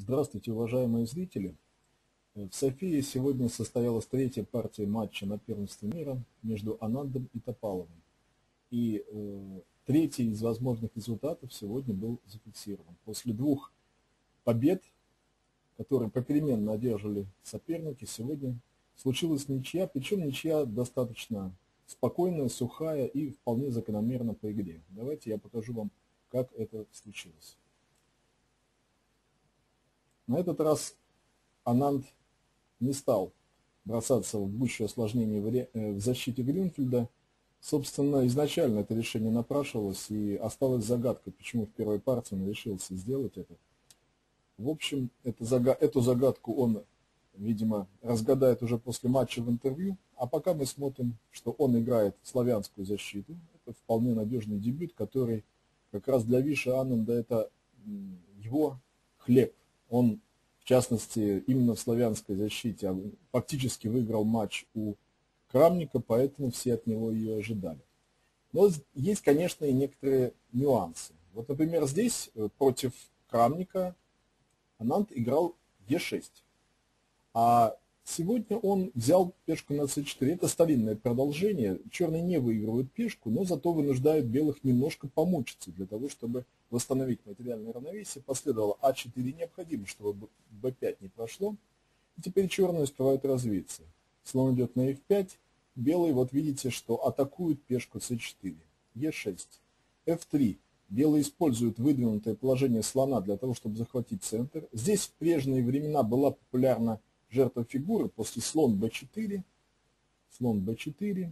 Здравствуйте, уважаемые зрители! В Софии сегодня состоялась третья партия матча на первенстве мира между Анандом и Топаловым. И э, третий из возможных результатов сегодня был зафиксирован. После двух побед, которые попеременно одерживали соперники, сегодня случилась ничья, причем ничья достаточно спокойная, сухая и вполне закономерно по игре. Давайте я покажу вам, как это случилось. На этот раз Ананд не стал бросаться в гущу осложнений в э, защите Грюнфельда. Собственно, изначально это решение напрашивалось и осталось загадкой, почему в первой партии он решился сделать это. В общем, эту загадку он, видимо, разгадает уже после матча в интервью. А пока мы смотрим, что он играет славянскую защиту. Это вполне надежный дебют, который как раз для Виша Анненда это его хлеб. Он частности, именно в славянской защите, а фактически выиграл матч у Крамника, поэтому все от него ее ожидали. Но есть, конечно, и некоторые нюансы. Вот, например, здесь э, против Крамника Анант играл Е6. А Сегодня он взял пешку на c4. Это старинное продолжение. Черные не выигрывают пешку, но зато вынуждают белых немножко помучиться для того, чтобы восстановить материальное равновесие. Последовало а4 необходимо, чтобы b5 не прошло. И теперь черные успевают развиться. Слон идет на f5. Белые, вот видите, что атакуют пешку c4. e6. f3. Белые используют выдвинутое положение слона для того, чтобы захватить центр. Здесь в прежние времена была популярна жертва фигуры после слон b4, слон b4,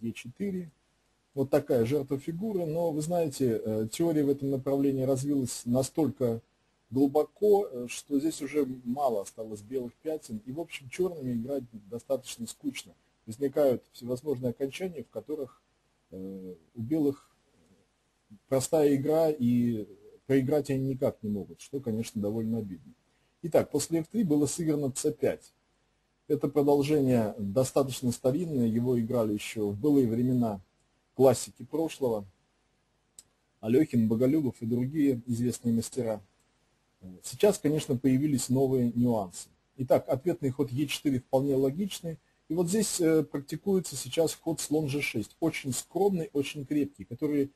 e4. Вот такая жертва фигуры, но вы знаете, э, теория в этом направлении развилась настолько глубоко, э, что здесь уже мало осталось белых пятен, и в общем черными играть достаточно скучно. Возникают всевозможные окончания, в которых э, у белых простая игра, и проиграть они никак не могут, что, конечно, довольно обидно. Итак, после f3 было сыграно c5. Это продолжение достаточно старинное, его играли еще в былые времена классики прошлого. Алехин, Боголюбов и другие известные мастера. Сейчас, конечно, появились новые нюансы. Итак, ответный ход Е4 вполне логичный. И вот здесь э, практикуется сейчас ход слон G6. Очень скромный, очень крепкий, который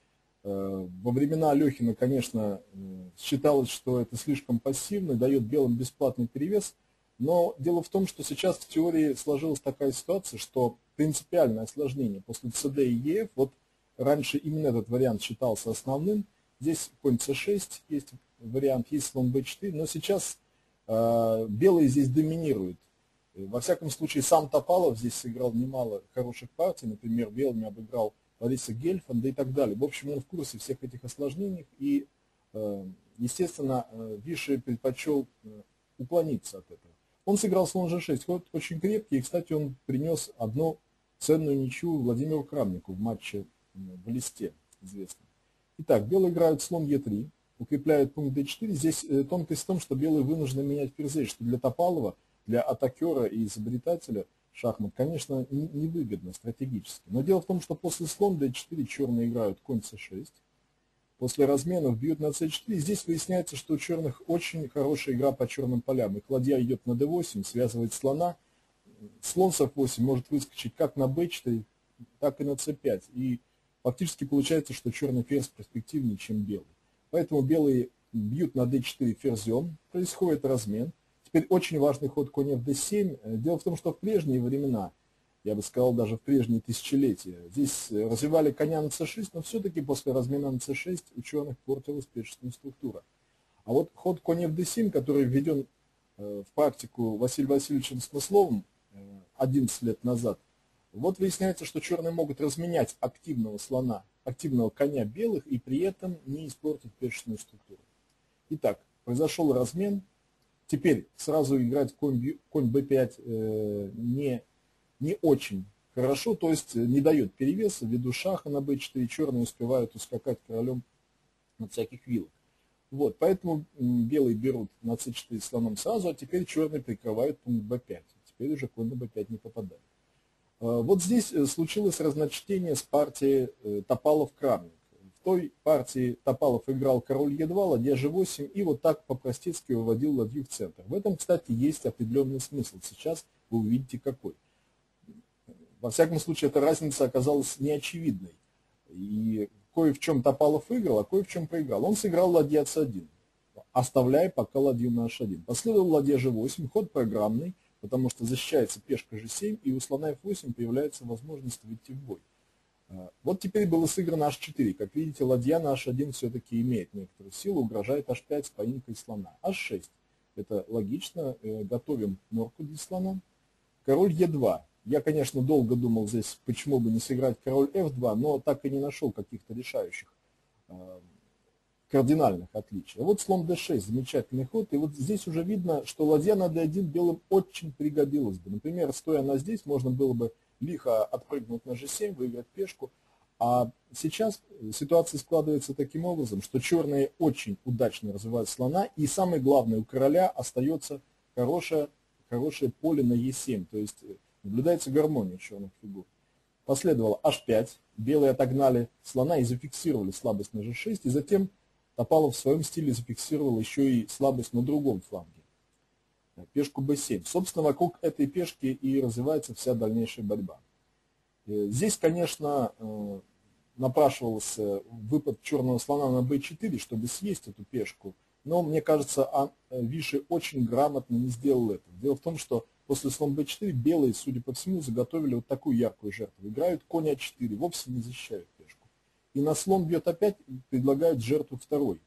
Э, во времена Алехина, конечно, э, считалось, что это слишком пассивно, дает белым бесплатный перевес, но дело в том, что сейчас в теории сложилась такая ситуация, что принципиальное осложнение после CD и EF, вот раньше именно этот вариант считался основным, здесь конь c6 есть вариант, есть слон b4, но сейчас э, белые здесь доминируют. Во всяком случае, сам Топалов здесь сыграл немало хороших партий, например, белыми обыграл Лариса Гельфанд и так далее. В общем, он в курсе всех этих осложнений и, э, естественно, э, Виши предпочел уклониться от этого. Он сыграл слон g6, ход очень крепкий, и, кстати, он принес одну ценную ничью Владимиру Крамнику в матче в листе известном. Итак, белые играют слон e3, укрепляют пункт d4. Здесь тонкость в том, что белые вынуждены менять ферзей, что для Топалова, для атакера и изобретателя – шахмат, конечно, невыгодно стратегически. Но дело в том, что после слон d4 черные играют конь c6. После разменов бьют на c4. Здесь выясняется, что у черных очень хорошая игра по черным полям. Их ладья идет на d8, связывает слона. Слон с f8 может выскочить как на b4, так и на c5. И фактически получается, что черный ферзь перспективнее, чем белый. Поэтому белые бьют на d4 ферзем, происходит размен. Теперь очень важный ход конь в d7. Э, дело в том, что в прежние времена, я бы сказал, даже в прежние тысячелетия, здесь развивали коня на c6, но все-таки после размена на c6 у черных портилась пешечная структура. А вот ход конь в d7, который введен э, в практику Василием Васильевичем Смысловым 11 лет назад, вот выясняется, что черные могут разменять активного слона, активного коня белых и при этом не испортить пешечную структуру. Итак, произошел размен, Теперь сразу играть конь, конь b5 э, не, не очень хорошо, то есть не дает перевеса, ввиду шаха на b4 черные успевают ускакать королем от всяких вилок. Вот, поэтому белые берут на c4 слоном сразу, а теперь черные прикрывают пункт b5. Теперь уже b5 не попадает. А, вот здесь э, случилось разночтение с партией э, Топалов-Крамник. В той партии Топалов играл король Е2, ладья G8 и вот так по-простецки выводил ладью в центр. В этом, кстати, есть определенный смысл. Сейчас вы увидите какой. Во всяком случае, эта разница оказалась неочевидной. И кое в чем Топалов выиграл, а кое в чем проиграл. Он сыграл ладья c1, оставляя пока ладью на h1. Последовал ладья g8, ход программный, потому что защищается пешка g7, и у слона f8 появляется возможность выйти в бой. А, вот теперь было сыграно h4. Как видите, ладья на h1 все-таки имеет некоторую силу, угрожает h5 с поимкой слона. h6. Это логично. Э, готовим норку для слона. Король e2. Я, конечно, долго думал здесь, почему бы не сыграть король f2, но так и не нашел каких-то решающих э, кардинальных отличий. А вот слон d6, замечательный ход, и вот здесь уже видно, что ладья на d1 белым очень пригодилась бы. Например, стоя на здесь, можно было бы лихо отпрыгнуть на g7, выиграть пешку, а сейчас ситуация складывается таким образом, что черные очень удачно развивают слона, и самое главное, у короля остается хорошее, хорошее поле на e7, то есть э, Наблюдается гармония черных фигур. Последовало h5, белые отогнали слона и зафиксировали слабость на g6, и затем Топалов в своем стиле зафиксировал еще и слабость на другом фланге, пешку b7. Собственно, вокруг этой пешки и развивается вся дальнейшая борьба. Э, здесь, конечно, э, напрашивался выпад черного слона на b4, чтобы съесть эту пешку, но мне кажется, э, Виши очень грамотно не сделал это. Дело в том, что После слон b4 белые, судя по всему, заготовили вот такую яркую жертву. Играют конь а4, вовсе не защищают. И на слон бьет опять, предлагают жертву второй.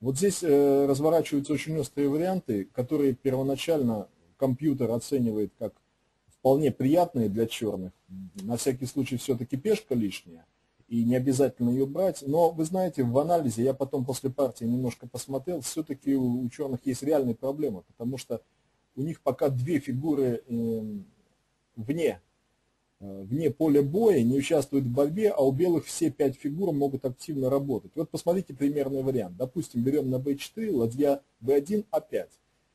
Вот здесь э, разворачиваются очень острые варианты, которые первоначально компьютер оценивает как вполне приятные для черных. На всякий случай все-таки пешка лишняя, и не обязательно ее брать. Но вы знаете, в анализе, я потом после партии немножко посмотрел, все-таки у, у черных есть реальные проблемы, потому что у них пока две фигуры эм, вне, э, вне поля боя, не участвуют в борьбе, а у белых все пять фигур могут активно работать. Вот посмотрите примерный вариант. Допустим, берем на b4, ладья b1, a5.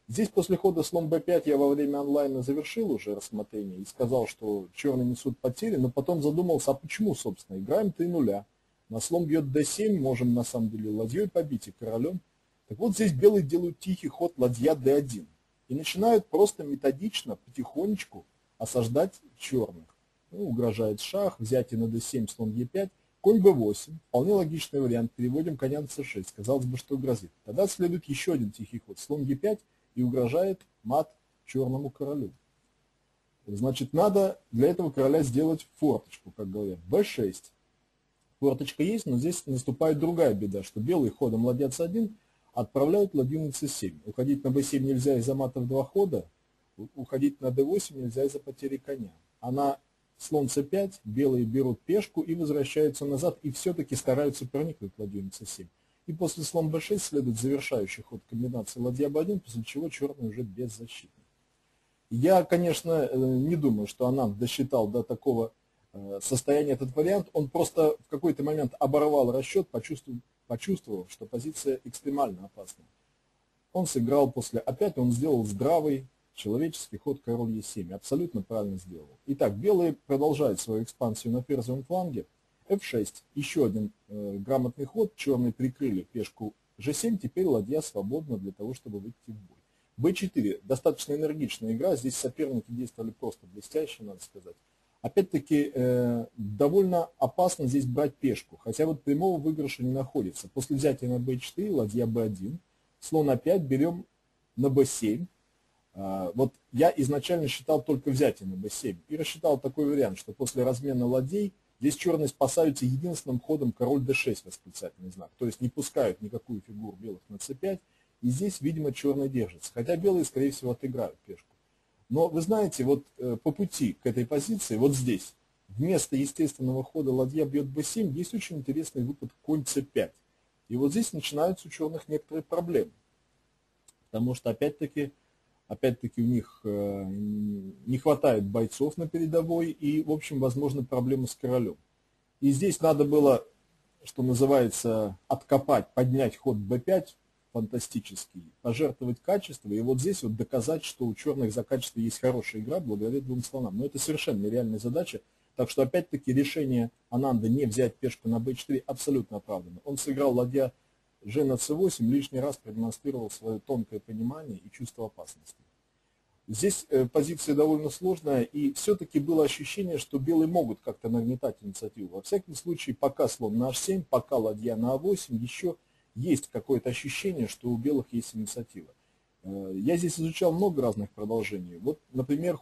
Здесь после хода слон b5 я во время онлайна завершил уже рассмотрение и сказал, что черные несут потери, но потом задумался, а почему, собственно, играем 3 нуля. На слон бьет d7, можем на самом деле ладьей побить и королем. Так вот здесь белые делают тихий ход ладья d1 и начинают просто методично, потихонечку осаждать черных. Ну, угрожает шах, взятие на d7, слон e5, конь b8, вполне логичный вариант, переводим коня на c6, казалось бы, что грозит. Тогда следует еще один тихий ход, слон e5, и угрожает мат черному королю. Значит, надо для этого короля сделать форточку, как говорят, b6. Форточка есть, но здесь наступает другая беда, что белый ходом ладья c1 Отправляют ладью на c7. Уходить на b7 нельзя из-за мата в два хода, уходить на d8 нельзя из-за потери коня. А слон c5 белые берут пешку и возвращаются назад, и все-таки стараются проникнуть ладью на c7. И после слон b6 следует завершающий ход комбинации ладья b1, после чего черный уже беззащитный. Я, конечно, э, не думаю, что Ананд досчитал до такого э, состояния этот вариант. Он просто в какой-то момент оборвал расчет, почувствовал, почувствовав, что позиция экстремально опасна. Он сыграл после, опять он сделал здравый человеческий ход король Е7, абсолютно правильно сделал. Итак, белые продолжают свою экспансию на ферзевом фланге. F6, еще один э, грамотный ход, черные прикрыли пешку G7, теперь ладья свободна для того, чтобы выйти в бой. B4, достаточно энергичная игра, здесь соперники действовали просто блестяще, надо сказать. Опять-таки, э, довольно опасно здесь брать пешку, хотя вот прямого выигрыша не находится. После взятия на b4, ладья b1, слон a5, берем на b7. Э, вот я изначально считал только взятие на b7 и рассчитал такой вариант, что после размена ладей здесь черные спасаются единственным ходом король d6 восклицательный знак, то есть не пускают никакую фигуру белых на c5, и здесь, видимо, черный держится, хотя белые, скорее всего, отыграют пешку. Но вы знаете, вот э, по пути к этой позиции, вот здесь, вместо естественного хода ладья бьет b7, есть очень интересный выпад конь c5. И вот здесь начинаются у черных некоторые проблемы. Потому что опять-таки опять-таки у них э, не хватает бойцов на передовой и, в общем, возможно, проблемы с королем. И здесь надо было, что называется, откопать, поднять ход b5, фантастический, пожертвовать качество, и вот здесь вот доказать, что у черных за качество есть хорошая игра благодаря двум слонам. Но это совершенно нереальная задача. Так что опять-таки решение Ананда не взять пешку на b4 абсолютно оправдано. Он сыграл ладья g на c8, лишний раз продемонстрировал свое тонкое понимание и чувство опасности. Здесь э, позиция довольно сложная, и все-таки было ощущение, что белые могут как-то нагнетать инициативу. Во всяком случае, пока слон на h7, пока ладья на a8, еще есть какое-то ощущение, что у белых есть инициатива. Э, я здесь изучал много разных продолжений. Вот, например,